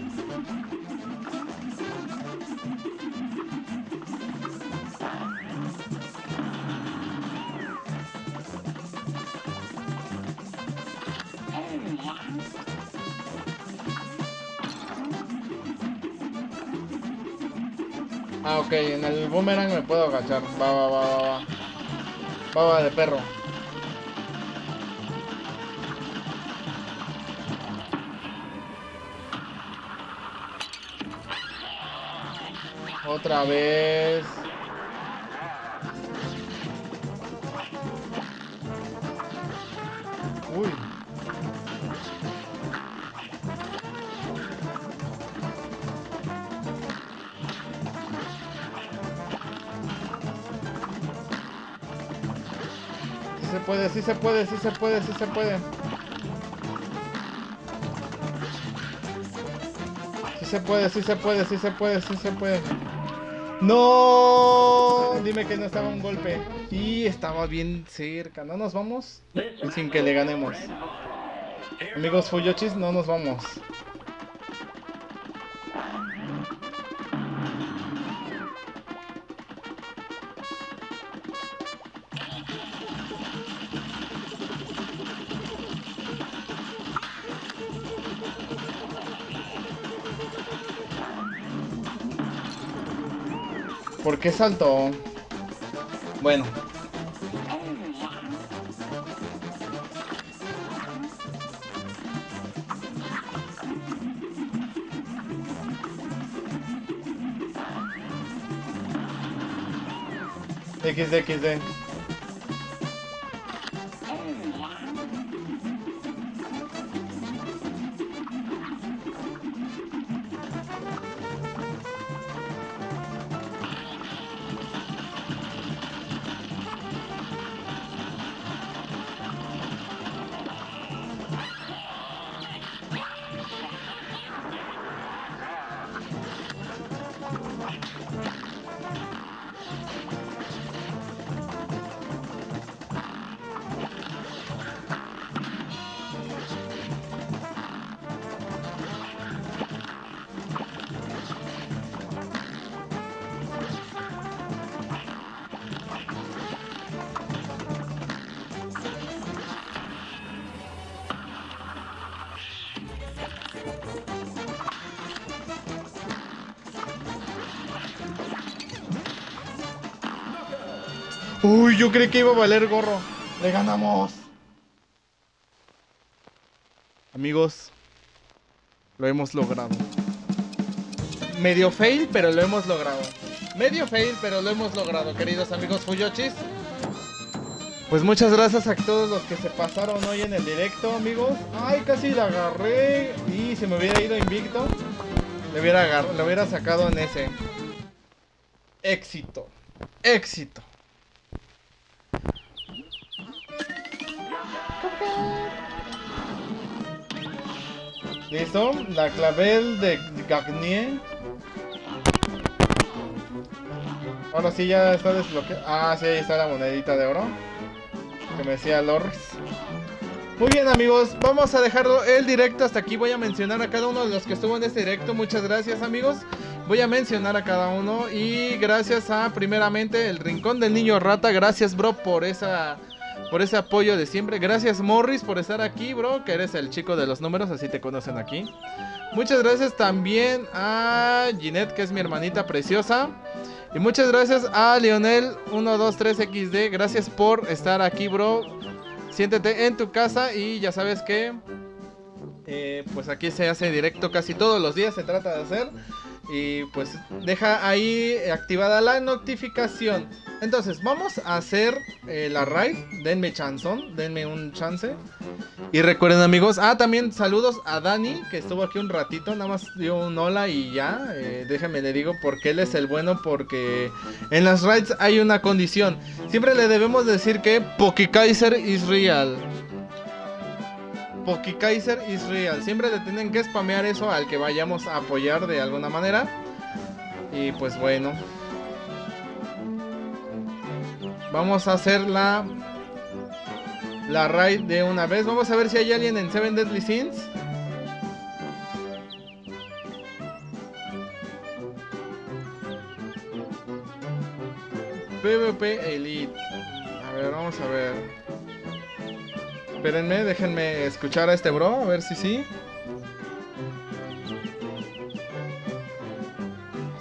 Ah, ok, en el boomerang me puedo agachar. Va, va, va, va, va. Va, va, de perro. Otra vez. Uy. Sí se puede, sí se puede, sí se puede, sí se puede. Sí se puede, sí se puede, sí se puede, sí se puede. No, dime que no estaba un golpe. Y estaba bien cerca. No nos vamos sin que le ganemos. Amigos Fuyochis, no nos vamos. Qué saltó? Bueno. XD, XD. Yo creí que iba a valer gorro. Le ganamos. Amigos, lo hemos logrado. Medio fail, pero lo hemos logrado. Medio fail, pero lo hemos logrado, queridos amigos Fuyochis. Pues muchas gracias a todos los que se pasaron hoy en el directo, amigos. Ay, casi la agarré. Y se me hubiera ido invicto. Le hubiera, le hubiera sacado en ese. Éxito. Éxito. La clavel de Gagnier. Ahora sí ya está desbloqueado. Ah, sí, ahí está la monedita de oro. Que me decía Lors. Muy bien amigos, vamos a dejarlo el directo hasta aquí. Voy a mencionar a cada uno de los que estuvo en este directo. Muchas gracias amigos. Voy a mencionar a cada uno. Y gracias a primeramente el Rincón del Niño Rata. Gracias bro por esa... Por ese apoyo de siempre. Gracias Morris por estar aquí, bro. Que eres el chico de los números, así te conocen aquí. Muchas gracias también a Ginette, que es mi hermanita preciosa. Y muchas gracias a Lionel123XD. Gracias por estar aquí, bro. Siéntete en tu casa y ya sabes que eh, pues aquí se hace directo casi todos los días, se trata de hacer. Y pues deja ahí activada la notificación. Entonces, vamos a hacer eh, la raid. Denme chanzón, denme un chance. Y recuerden amigos, ah, también saludos a Dani, que estuvo aquí un ratito, nada más dio un hola y ya. Eh, déjame le digo porque él es el bueno, porque en las raids hay una condición. Siempre le debemos decir que Pokikaiser is real. Pokikaiser is real. Siempre le tienen que spamear eso al que vayamos a apoyar de alguna manera. Y pues bueno. Vamos a hacer la la raid de una vez. Vamos a ver si hay alguien en Seven Deadly Sins. PvP Elite. A ver, vamos a ver. Espérenme, déjenme escuchar a este bro, a ver si sí.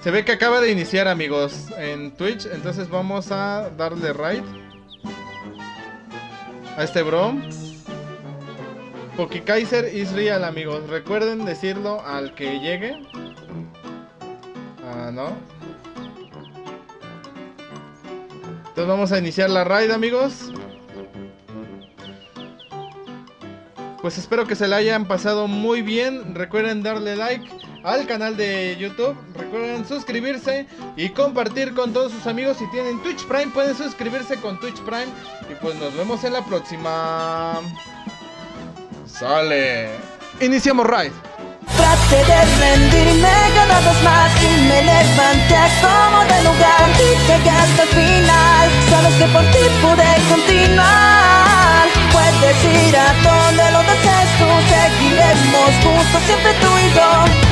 Se ve que acaba de iniciar, amigos, en Twitch. Entonces vamos a darle raid a este bro. Pokikaiser is real, amigos. Recuerden decirlo al que llegue. Ah, no. Entonces vamos a iniciar la raid, amigos. Pues espero que se la hayan pasado muy bien. Recuerden darle like al canal de YouTube. Recuerden suscribirse y compartir con todos sus amigos. Si tienen Twitch Prime, pueden suscribirse con Twitch Prime. Y pues nos vemos en la próxima. Sale. Iniciamos Raid. Traté de rendirme más y me hasta el final. Que por ti pude continuar seguirá donde lo desees tú, seguiremos juntos siempre tú y yo.